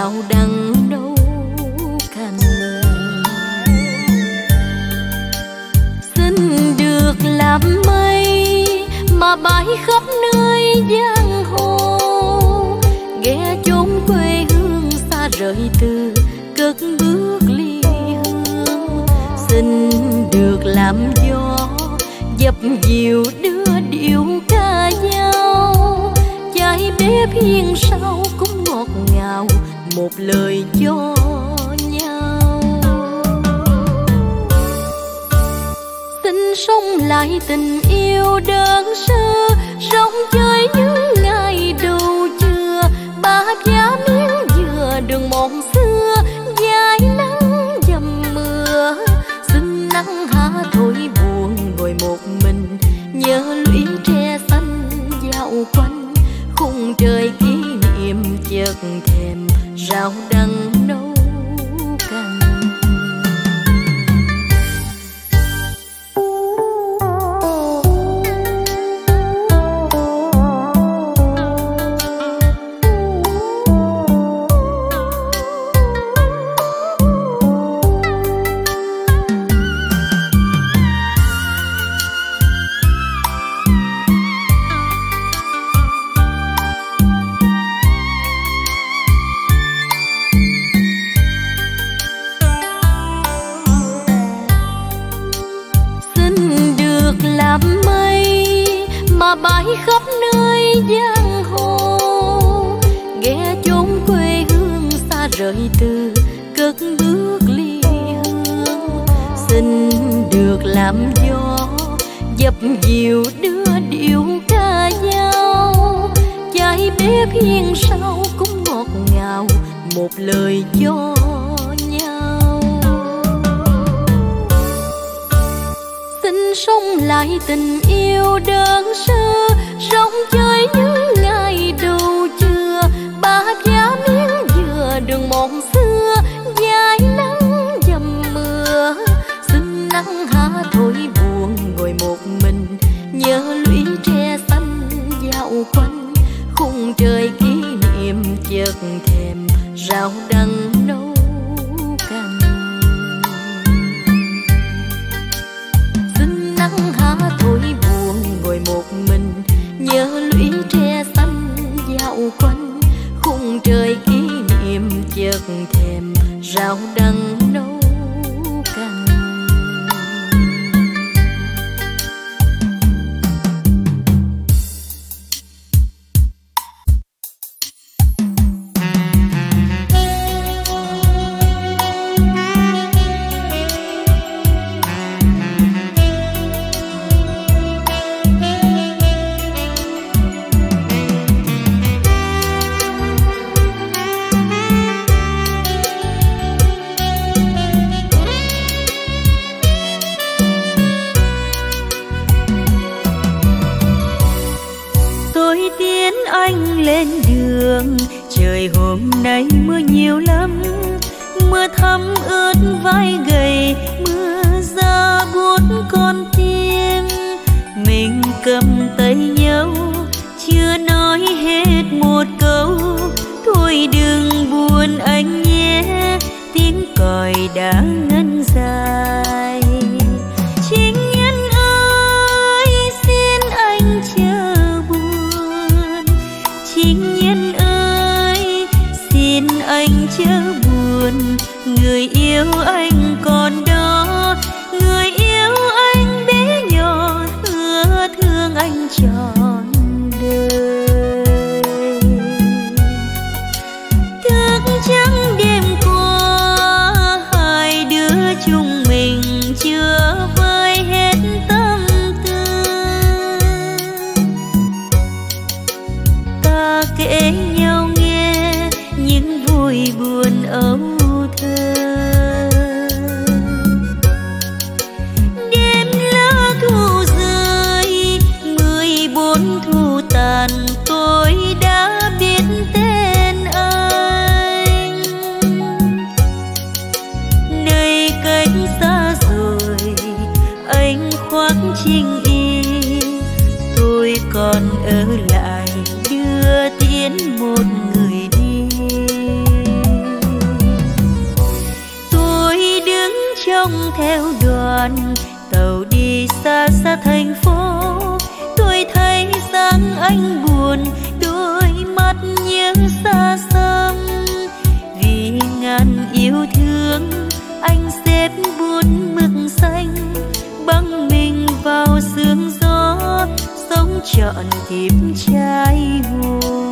sao đắng đâu cần xin được làm mây mà bay khắp nơi giang hồ. Ghé chốn quê hương xa rời từ cất bước ly hương. Xin được làm gió dập dịu đưa điệu ca dao. Cháy bếp hiên sau một lời cho nhau. Xin sống lại tình yêu đơn sơ rong chơi những ngày đầu trưa. Ba giá miếng dừa đường mòn xưa, dài nắng dầm mưa. Xin nắng hạ thôi buồn ngồi một mình, nhớ lũy tre xanh dạo quanh. Khung trời kỷ niệm chợt thèm rau đắng. Mà bay khắp nơi giang hồ. Ghé chốn quê hương xa rời từ cất bước ly hương. Xin được làm gió, dập dìu đưa điệu ca dao. Cháy bếp hiên sau cũng ngọt ngào, một lời cho sống lại tình yêu đơn sơ thèm rau đắng. Lên đường. Trời hôm nay mưa nhiều lắm, mưa thấm ướt vai gầy, mưa ra buốt con tim. Mình cầm tay nhau, chưa nói hết một câu. Thôi đừng buồn anh nhé, tiếng còi đã chớ buồn. Người yêu anh còn đâu ơi. ra thành phố. Tôi thấy dáng anh buồn, đôi mắt nhớ xa xăm. Vì ngàn yêu thương, anh xếp buôn mực xanh. Băng mình vào sương gió, sống trọn kịp trai buồn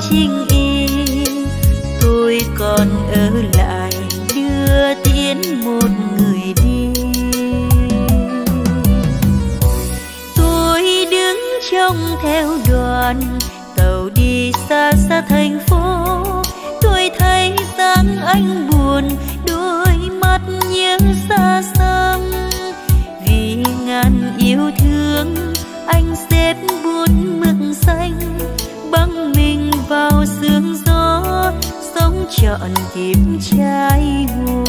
chinh y tôi còn ở lại đưa tiến một người đi. Tôi đứng trông theo đoàn tàu đi xa xa thành phố. Tôi thấy dáng anh chọn kiếp trai hùa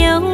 nhau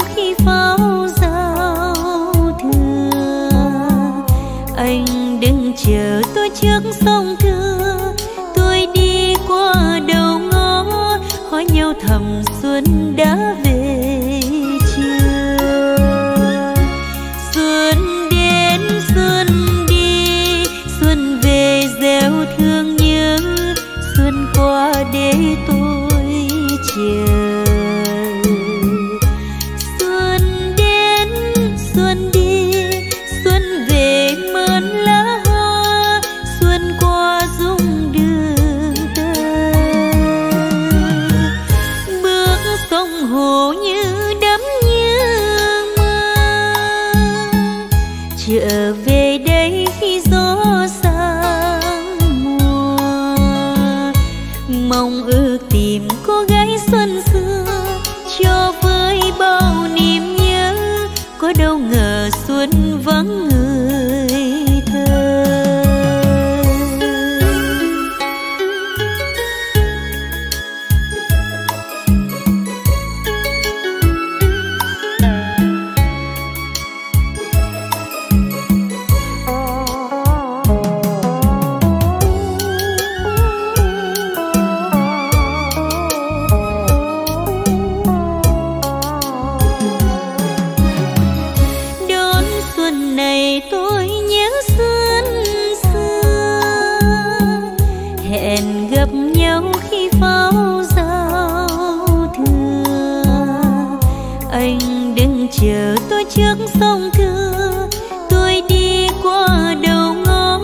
chờ tôi trước sông thưa tôi đi qua đầu ngõ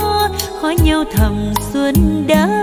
hỏi nhau thầm xuân đã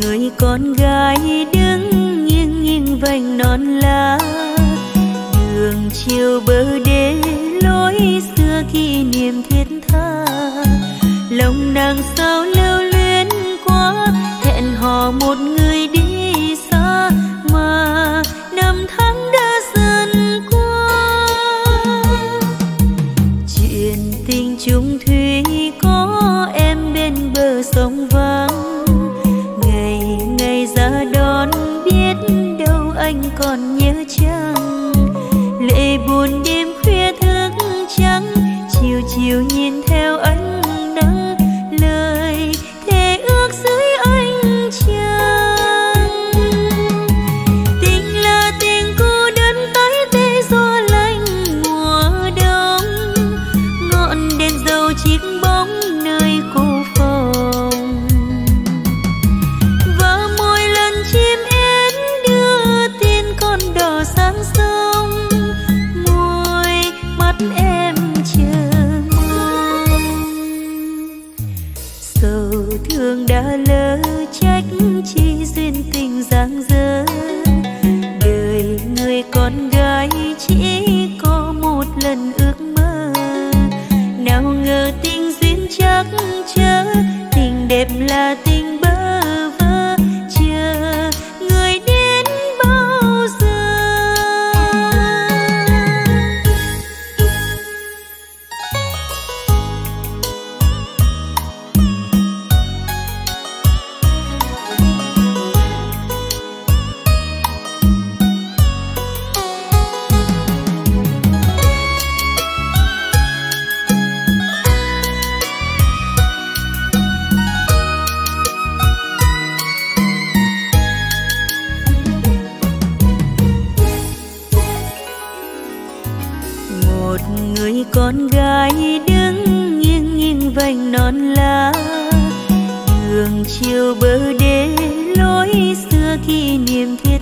người con gái đứng nghiêng nghiêng vành non lá. Đường chiều bờ đê lối xưa khi niềm thiết tha. Lòng nàng sao lưu luyến quá, hẹn hò một người ngày ra đón biết đâu anh còn nhớ chăng? Lệ buồn đi khi niệm thiên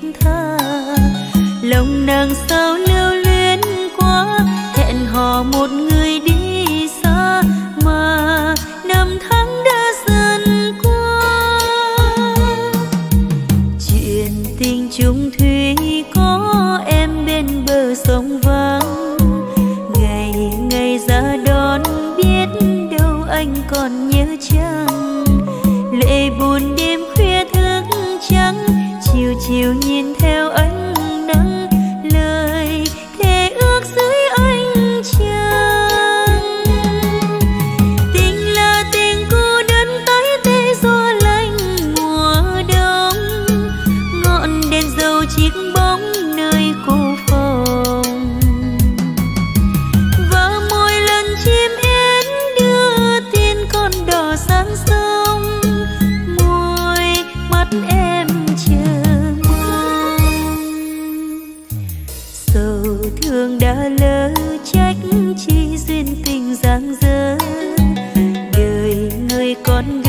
con